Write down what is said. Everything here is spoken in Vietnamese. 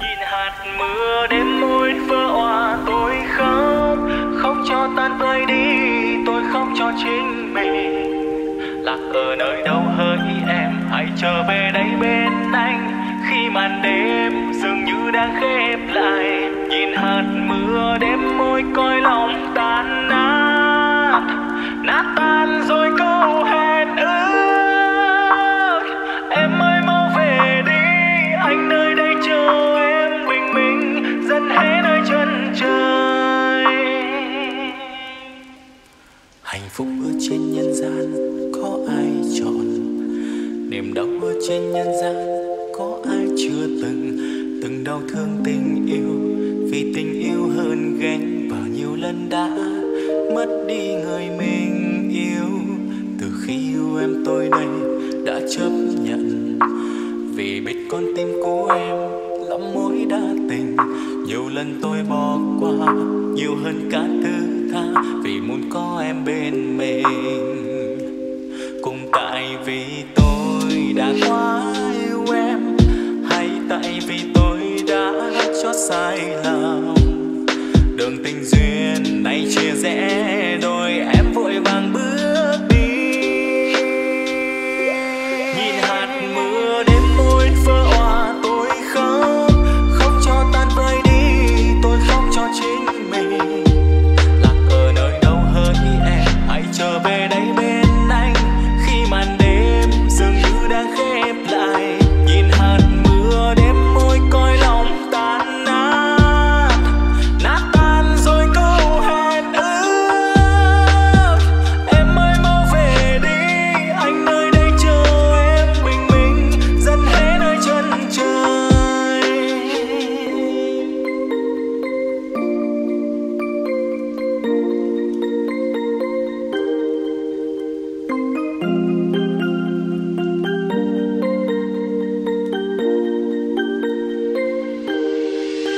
nhìn hạt mưa đêm môi vỡ òa, tôi khóc. Khóc cho tan vơi đi, tôi khóc cho chính mình. Lạc ở nơi đâu hỡi em, hãy trở về đây bên anh. Khi màn đêm dường như đang khép lại, nhìn hạt mưa đêm môi coi lòng tan nát. Hạnh phúc ở trên nhân gian có ai chọn? Niềm đau ở trên nhân gian có ai chưa từng? Từng đau thương tình yêu, vì tình yêu hơn ghen. Bao nhiêu lần đã mất đi người mình yêu. Từ khi yêu em tôi đây đã chấp nhận. Vì biết con tim của em lắm mơ tình. Nhiều lần tôi bỏ qua, nhiều hơn cả thứ tha, vì muốn có em bên mình. Cùng tại vì tôi đã quá yêu em, hay tại vì tôi đã cho sai lầm?